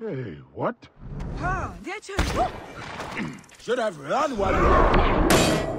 Hey, what? Ah, that's. Should have run while you